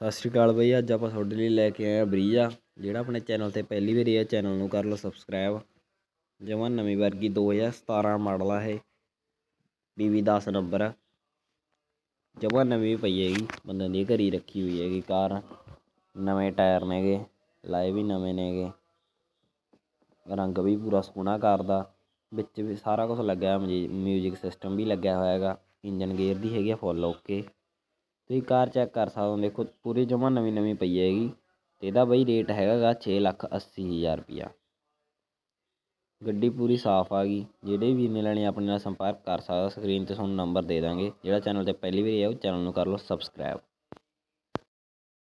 ਸਤਿ ਸ਼੍ਰੀ ਅਕਾਲ ਬਈ ਅੱਜ ਆਪਾਂ ਤੁਹਾਡੇ ਲਈ ਲੈ ਕੇ ਆਏ ਆ ਬਰੀਜਾ ਜਿਹੜਾ ਆਪਣੇ ਚੈਨਲ ਤੇ ਪਹਿਲੀ ਵਾਰੀ ਹੈ ਚੈਨਲ ਨੂੰ ਕਰ ਲਓ ਸਬਸਕ੍ਰਾਈਬ ਜਮਾਂ ਨਵੀਂ ਵਰਗੀ 2017 ਮਾਡਲ ਆ ਇਹ BB 10 ਨੰਬਰ ਆ ਜਮਾਂ ਨਵੀਂ ਪਈ ਹੈਗੀ ਬੰਦੇ ਦੀ ਘਰੀ ਰੱਖੀ ਹੋਈ ਹੈਗੀ ਕਾਰ ਨਵੇਂ ਟਾਇਰ ਨੇਗੇ ਲਾਏ ਵੀ ਨਵੇਂ ਨੇਗੇ ਰੰਗ ਵੀ ਪੂਰਾ ਸੋਹਣਾ ਕਾਰ ਦਾ ਵਿੱਚ ਵੀ ਸਾਰਾ ਕੁਝ ਲੱਗਿਆ ਮਿਊਜ਼ਿਕ ਸਿਸਟਮ ਵੀ ਲੱਗਿਆ ਹੋਇਆ ਹੈਗਾ ਇੰਜਨ ਗੇਅਰ ਦੀ ਹੈਗੀ ਆ ਫੁੱਲ ਓਕੇ ਤੁਸੀਂ ਕਾਰ ਚੈੱਕ ਕਰ ਸਕਦੇ ਹੋ। ਦੇਖੋ, ਪੂਰੀ ਜਮਾ ਨਵੀਂ ਨਵੀਂ ਪਈ ਹੈਗੀ। ਤੇ ਇਹਦਾ ਬਈ ਰੇਟ ਹੈਗਾਗਾ 6 ਲੱਖ 80 ਹਜ਼ਾਰ ਰੁਪਿਆ ਗੱਡੀ ਪੂਰੀ ਸਾਫ਼ ਆ ਗਈ। ਜਿਹੜੇ ਵੀ ਨੇ ਲੈਣੇ ਆਪਣੇ ਨਾਲ ਸੰਪਰਕ ਕਰ ਸਕਦਾ ਸਕਰੀਨ ਤੇ ਤੁਹਾਨੂੰ ਨੰਬਰ ਦੇ ਦਾਂਗੇ। ਜਿਹੜਾ ਚੈਨਲ ਤੇ ਪਹਿਲੀ ਵਾਰੀ ਆਇਆ, ਉਹ ਚੈਨਲ ਨੂੰ ਕਰ ਲਓ ਸਬਸਕ੍ਰਾਈਬ